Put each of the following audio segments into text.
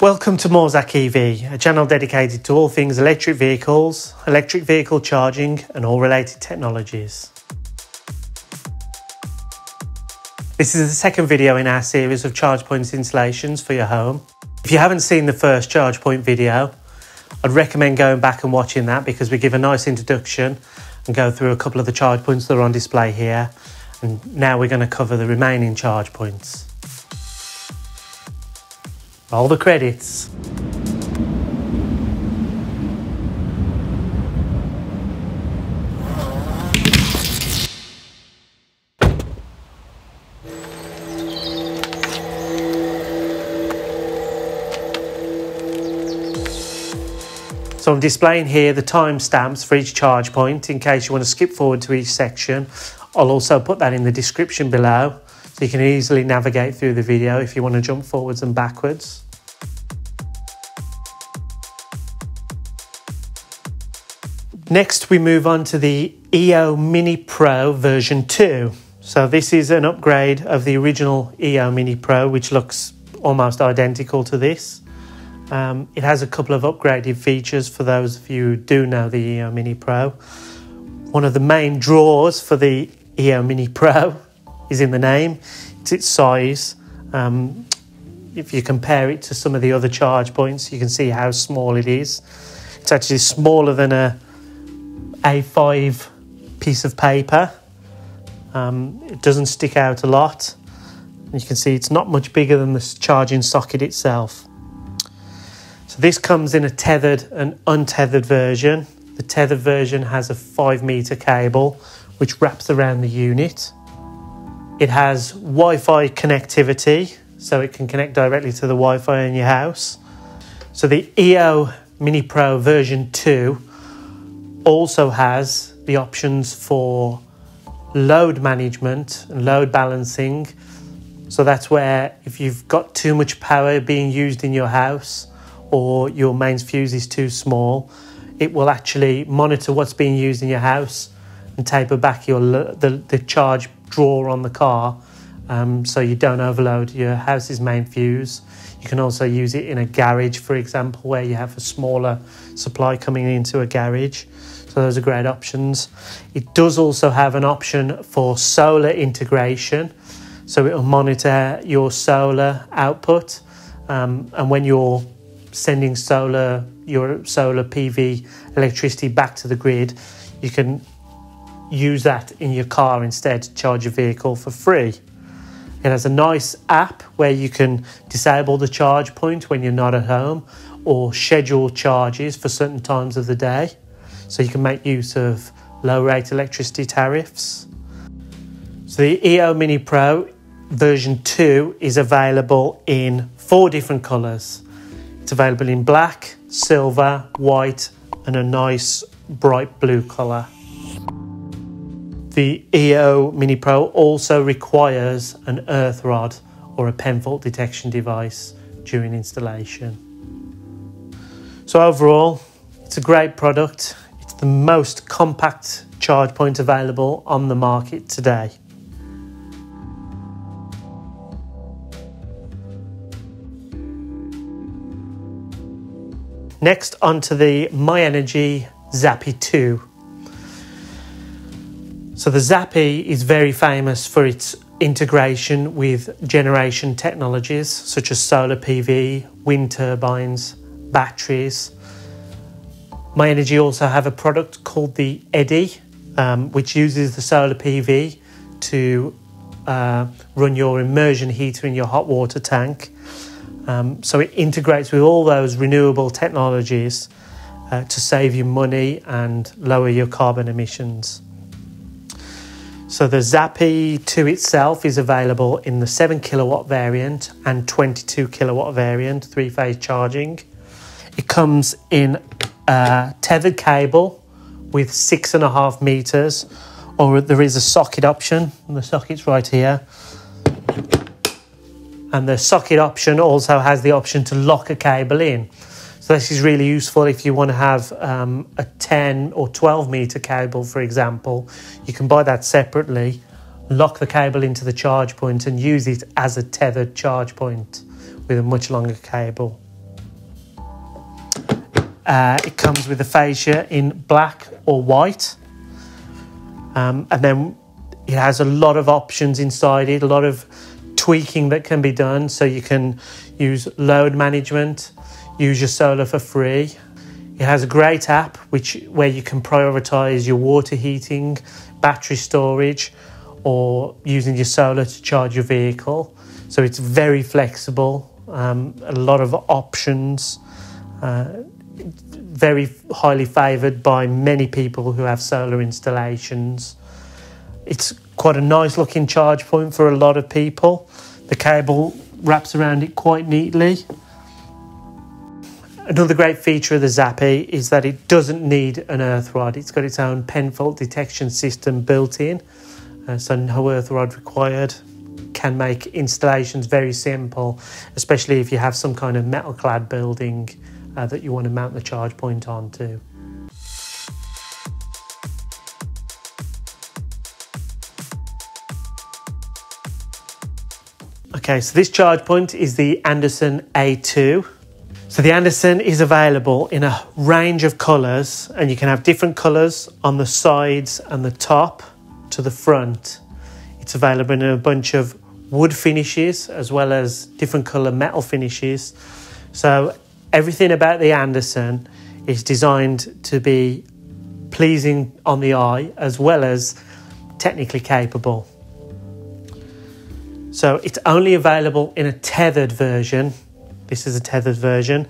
Welcome to Morzak EV, a channel dedicated to all things electric vehicles, electric vehicle charging, and all related technologies. This is the second video in our series of charge points installations for your home. If you haven't seen the first charge point video, I'd recommend going back and watching that because we give a nice introduction and go through a couple of the charge points that are on display here. And now we're going to cover the remaining charge points. All the credits. So I'm displaying here the timestamps for each charge point in case you want to skip forward to each section. I'll also put that in the description below so you can easily navigate through the video if you want to jump forwards and backwards. Next we move on to the EO Mini Pro version 2. So this is an upgrade of the original EO Mini Pro which looks almost identical to this. Um, it has a couple of upgraded features for those of you who do know the EO Mini Pro. One of the main draws for the EO Mini Pro is in the name. It's its size. Um, if you compare it to some of the other charge points, you can see how small it is. It's actually smaller than a A5 piece of paper. Um, it doesn't stick out a lot. You can see it's not much bigger than the charging socket itself. So this comes in a tethered and untethered version. The tethered version has a 5 meter cable which wraps around the unit. It has Wi-Fi connectivity, so it can connect directly to the Wi-Fi in your house. So the EO Mini Pro version 2 also has the options for load management and load balancing. So that's where if you've got too much power being used in your house or your mains fuse is too small, it will actually monitor what's being used in your house and taper back your the, the charge drawer on the car um, so you don't overload your house's main fuse. You can also use it in a garage, for example, where you have a smaller supply coming into a garage. So those are great options. It does also have an option for solar integration. So it will monitor your solar output. Um, and when you're sending solar, your solar PV electricity back to the grid, you can use that in your car instead to charge your vehicle for free. It has a nice app where you can disable the charge point when you're not at home or schedule charges for certain times of the day. So you can make use of low rate electricity tariffs. So the EO Mini Pro version 2 is available in four different colours. It's available in black, silver, white, and a nice bright blue colour. The EO Mini Pro also requires an earth rod or a pen fault detection device during installation. So overall, it's a great product. It's the most compact charge point available on the market today. Next onto the Myenergi Zappi 2 so the Zappi is very famous for its integration with generation technologies such as solar PV, wind turbines, batteries. Myenergi also have a product called the Eddi, um, which uses the solar PV to uh, run your immersion heater in your hot water tank. Um, so it integrates with all those renewable technologies uh, to save you money and lower your carbon emissions. So the Zappi 2 itself is available in the 7 kilowatt variant and 22 kilowatt variant, three phase charging. It comes in a tethered cable with six and a half meters, or there is a socket option, the socket's right here. And the socket option also has the option to lock a cable in. So this is really useful if you want to have um, a 10 or 12 meter cable, for example. You can buy that separately, lock the cable into the charge point and use it as a tethered charge point with a much longer cable. uh, it comes with a fascia in black or white. Um, and then it has a lot of options inside it, a lot of tweaking that can be done. So you can use load management, use your solar for free. It has a great app which where you can prioritize your water heating, battery storage, or using your solar to charge your vehicle. So it's very flexible, um, a lot of options, uh, very highly favoured by many people who have solar installations. It's quite a nice looking charge point for a lot of people. The cable wraps around it quite neatly. Another great feature of the Zappi is that it doesn't need an earth rod. It's got its own pen fault detection system built in, uh, so no earth rod required can make installations very simple, especially if you have some kind of metal clad building uh, that you want to mount the charge point onto. Okay, so this charge point is the Andersen A2. So the Andersen is available in a range of colours and you can have different colours on the sides and the top to the front. It's available in a bunch of wood finishes as well as different colour metal finishes. So everything about the Andersen is designed to be pleasing on the eye as well as technically capable. So it's only available in a tethered version. This is a tethered version.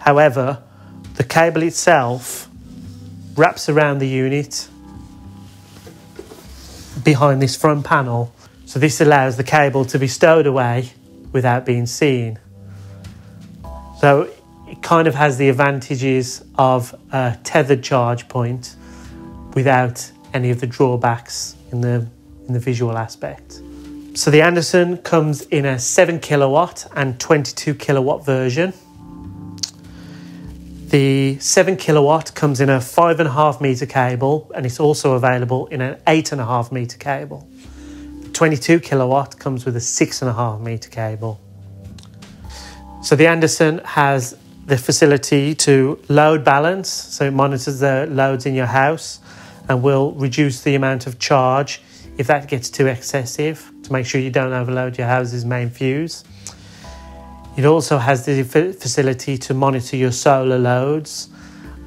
However, the cable itself wraps around the unit behind this front panel so this allows the cable to be stowed away without being seen. So it kind of has the advantages of a tethered charge point without any of the drawbacks in the in the visual aspect. So the Andersen comes in a 7 kilowatt and 22 kilowatt version. The 7 kilowatt comes in a 5.5 meter cable and it's also available in an 8.5 meter cable. The 22 kilowatt comes with a six and a half meter cable. So the Andersen has the facility to load balance, so it monitors the loads in your house and will reduce the amount of charge if that gets too excessive make sure you don't overload your house's main fuse. It also has the facility to monitor your solar loads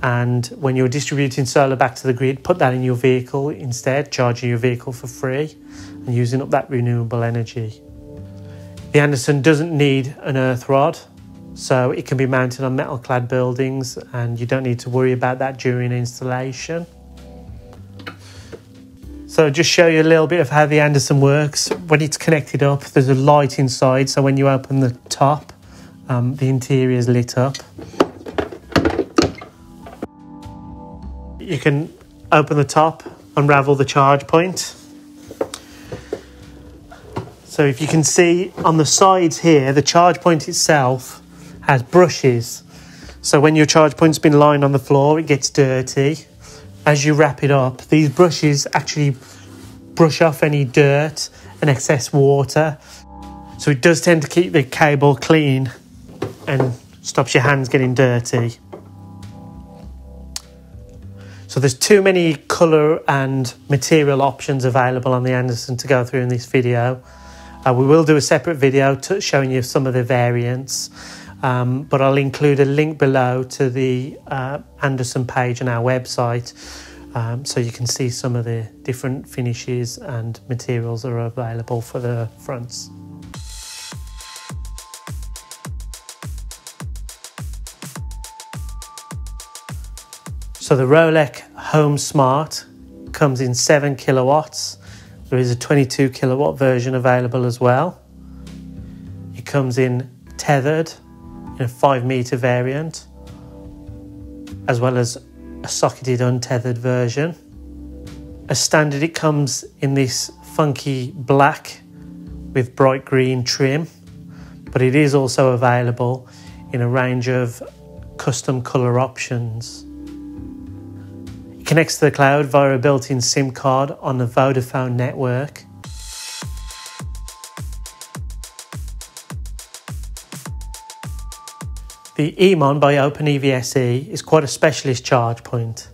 and when you're distributing solar back to the grid, put that in your vehicle instead, charging your vehicle for free and using up that renewable energy. The Andersen doesn't need an earth rod, so it can be mounted on metal clad buildings and you don't need to worry about that during installation. So just show you a little bit of how the Andersen works. When it's connected up, there's a light inside, so when you open the top, um, the interior is lit up. You can open the top, unravel the charge point. So if you can see on the sides here, the charge point itself has brushes. So when your charge point's been lying on the floor, it gets dirty. As you wrap it up, these brushes actually brush off any dirt and excess water. So it does tend to keep the cable clean and stops your hands getting dirty. So there's too many colour and material options available on the Andersen to go through in this video. Uh, we will do a separate video showing you some of the variants, um, but I'll include a link below to the uh, Andersen page on our website um, so you can see some of the different finishes and materials that are available for the fronts. So the Rolec Home Smart comes in 7 kilowatts. There is a 22 kilowatt version available as well. It comes in tethered in a 5 meter variant, as well as a socketed untethered version. As standard, it comes in this funky black with bright green trim, but it is also available in a range of custom colour options. It connects to the cloud via a built-in SIM card on the Vodafone network. The EMON by OpenEVSE is quite a specialist charge point.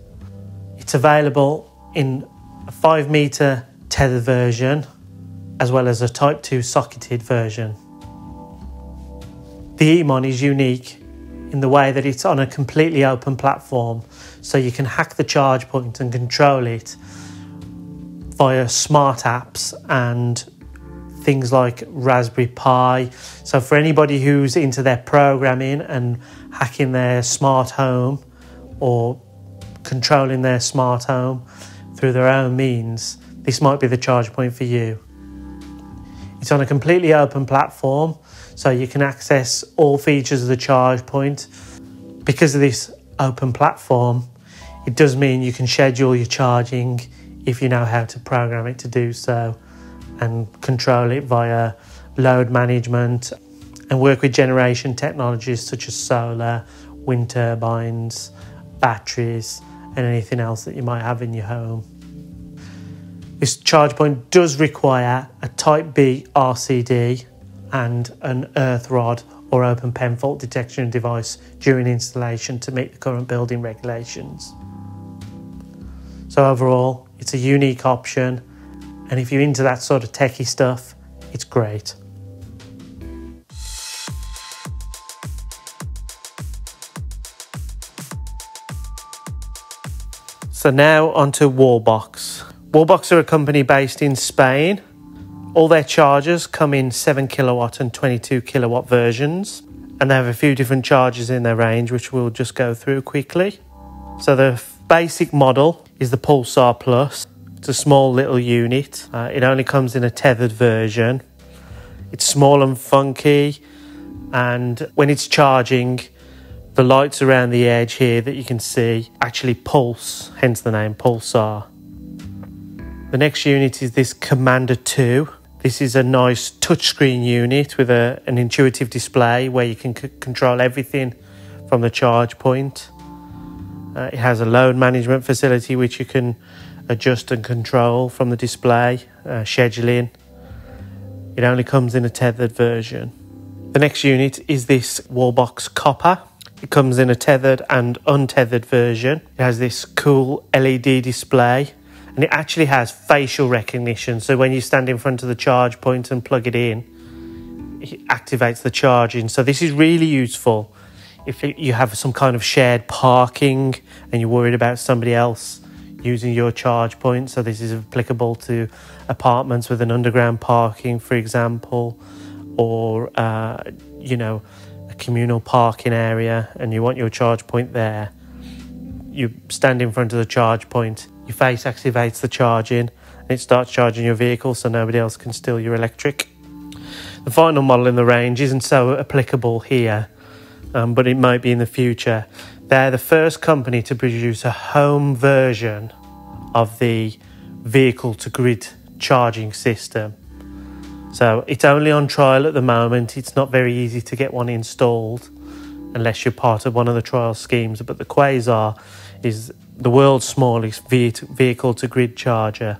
It's available in a 5 meter tethered version as well as a Type 2 socketed version. The EMON is unique in the way that it's on a completely open platform, so you can hack the charge point and control it via smart apps and things like Raspberry Pi. So, for anybody who's into their programming and hacking their smart home or controlling their smart home through their own means, this might be the charge point for you. It's on a completely open platform, so you can access all features of the charge point. Because of this open platform, it does mean you can schedule your charging if you know how to program it to do so and control it via load management and work with generation technologies such as solar, wind turbines, batteries, and anything else that you might have in your home. This charge point does require a Type B RCD and an earth rod or open pen fault detection device during installation to meet the current building regulations. So overall, it's a unique option and if you're into that sort of techie stuff, it's great. So now onto Wallbox. Wallbox are a company based in Spain. All their chargers come in 7 kilowatt and 22 kilowatt versions, and they have a few different chargers in their range, which we'll just go through quickly. So the basic model is the Pulsar Plus, it's a small little unit. Uh, it only comes in a tethered version. It's small and funky, and when it's charging, the lights around the edge here that you can see actually pulse, hence the name Pulsar. The next unit is this Commander 2. This is a nice touchscreen unit with a, an intuitive display where you can control everything from the charge point. Uh, it has a load management facility which you can adjust and control from the display, uh, scheduling. It only comes in a tethered version. The next unit is this Wallbox Copper. It comes in a tethered and untethered version. It has this cool LED display and it actually has facial recognition. So when you stand in front of the charge point and plug it in, it activates the charging. So this is really useful if you have some kind of shared parking and you're worried about somebody else using your charge point. So this is applicable to apartments with an underground parking, for example, or uh, you know a communal parking area, and you want your charge point there. You stand in front of the charge point. Your face activates the charging, and it starts charging your vehicle, so nobody else can steal your electric. The final model in the range isn't so applicable here, um, but it might be in the future. They're the first company to produce a home version of the vehicle to grid charging system. So it's only on trial at the moment. It's not very easy to get one installed unless you're part of one of the trial schemes. But the Quasar is the world's smallest vehicle to grid charger.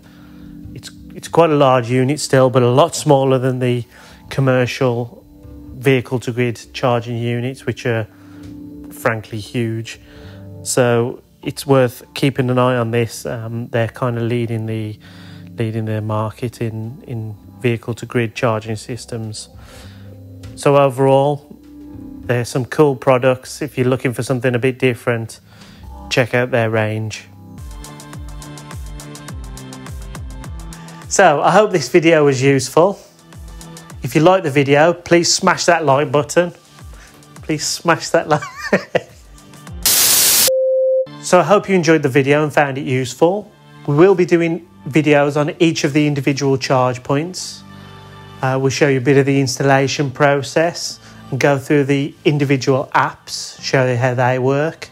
It's it's quite a large unit still, but a lot smaller than the commercial vehicle to grid charging units, which are frankly huge. So it's worth keeping an eye on this. Um, they're kind of leading the leading the market in in vehicle to grid charging systems. So overall, there's some cool products. If you're looking for something a bit different, check out their range. So I hope this video was useful. If you like the video, please smash that like button. Please smash that like. so I hope you enjoyed the video and found it useful. We will be doing videos on each of the individual charge points. Uh, we'll show you a bit of the installation process and go through the individual apps, show you how they work.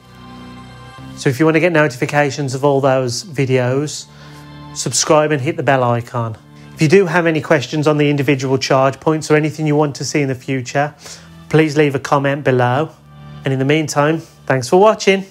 So if you want to get notifications of all those videos, subscribe and hit the bell icon. If you do have any questions on the individual charge points or anything you want to see in the future, please leave a comment below. And in the meantime, thanks for watching.